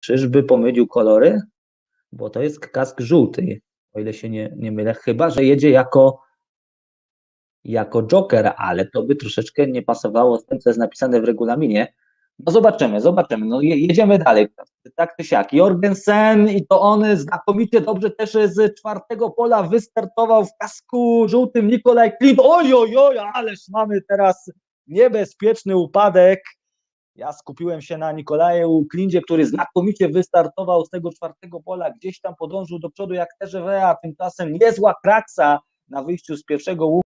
Czyżby pomylił kolory? Bo to jest kask żółty, o ile się nie, nie mylę. Chyba, że jedzie jako, jako Joker, ale to by troszeczkę nie pasowało z tym, co jest napisane w regulaminie. No zobaczymy, zobaczymy. No je, jedziemy dalej. Tak czy siak. Jorgensen i to on znakomicie dobrze też z czwartego pola wystartował w kasku żółtym Nikolaj Klip. Oj, oj, oj, ależ mamy teraz niebezpieczny upadek. Ja skupiłem się na Nikolaju Klindzie, który znakomicie wystartował z tego czwartego pola, gdzieś tam podążył do przodu jak TGV, a tymczasem niezła kraksa na wyjściu z pierwszego łuku.